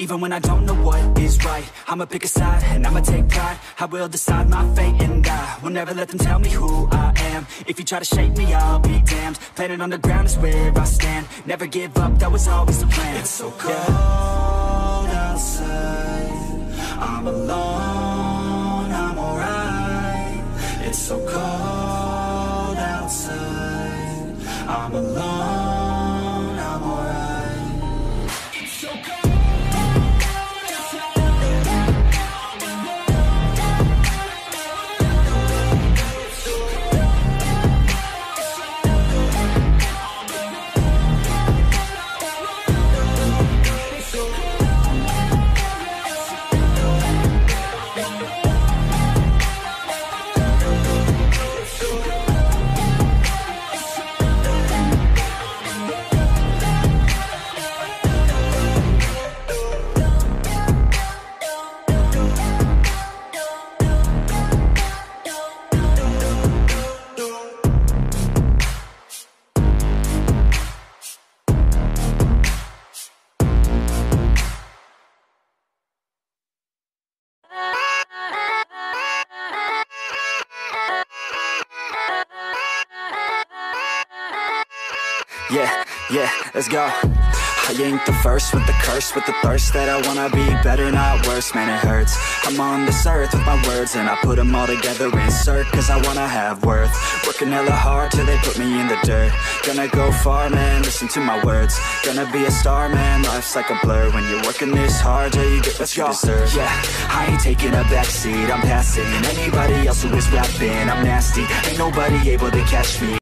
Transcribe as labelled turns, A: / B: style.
A: even when I don't know what is right. I'ma pick a side and I'ma take pride. I will decide my fate and I will never let them tell me who I am. If you try to shake me, I'll be damned. Planet on the ground is where I stand. Never give up, that was always the plan. It's so cold outside. I'm alone, I'm alright. It's so cold outside I'm alone,
B: Yeah, yeah, let's go. I ain't the first with the curse, with the thirst that I wanna be better, not worse, man, it hurts. I'm on this earth with my words, and I put them all together, insert, cause I wanna have worth. Working hella hard till they put me in the dirt. Gonna go far, man, listen to my words. Gonna be a star, man, life's like a blur. When you're working this hard, yeah, you get what you deserve. Yeah, I ain't taking a backseat, I'm passing. Anybody else who is rapping, I'm nasty. Ain't nobody able to catch me.